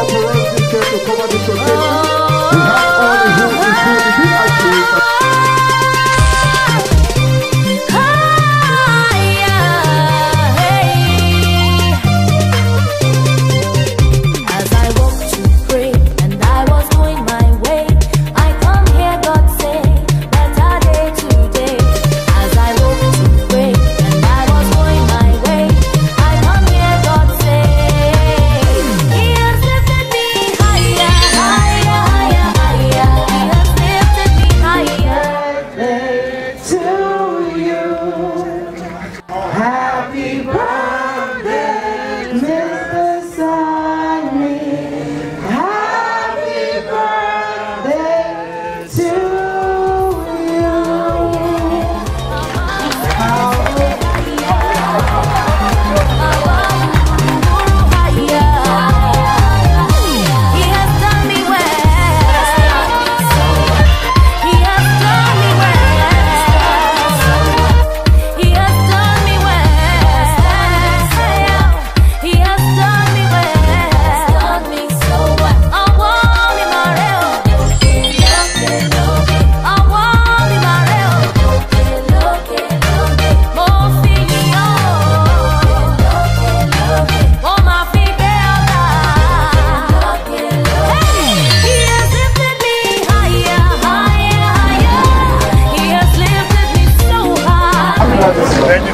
popular de canto como a do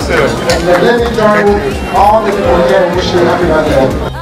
And the lady joined all the people here wishing happy birthday.